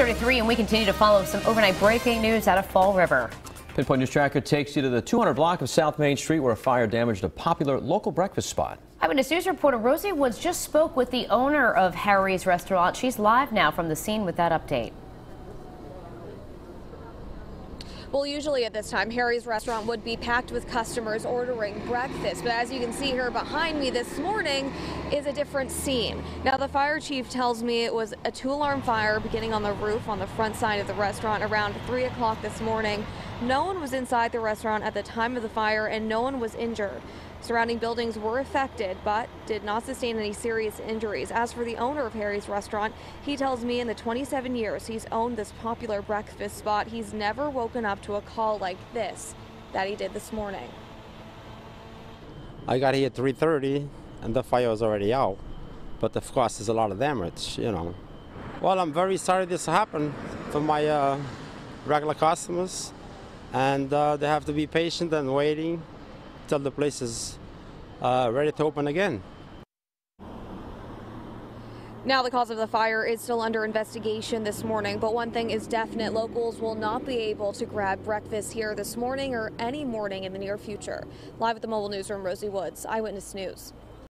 633, and we continue to follow some overnight breaking news out of Fall River. Pinpoint News Tracker takes you to the 200 block of South Main Street where a fire damaged a popular local breakfast spot. Eyewitness News reporter Rosie Woods just spoke with the owner of Harry's Restaurant. She's live now from the scene with that update. Well, usually at this time, Harry's restaurant would be packed with customers ordering breakfast. But as you can see here behind me this morning is a different scene. Now, the fire chief tells me it was a two alarm fire beginning on the roof on the front side of the restaurant around 3 o'clock this morning. No one was inside the restaurant at the time of the fire and no one was injured. Surrounding buildings were affected but did not sustain any serious injuries. As for the owner of Harry's restaurant, he tells me in the 27 years he's owned this popular breakfast spot, he's never woken up to a call like this that he did this morning. I got here at 3:30 and the fire was already out. But of course, there's a lot of damage, you know. Well, I'm very sorry this happened for my uh, regular customers, and uh, they have to be patient and waiting till the place is uh, ready to open again. Now, the cause of the fire is still under investigation this morning, but one thing is definite locals will not be able to grab breakfast here this morning or any morning in the near future. Live at the mobile newsroom, Rosie Woods, Eyewitness News.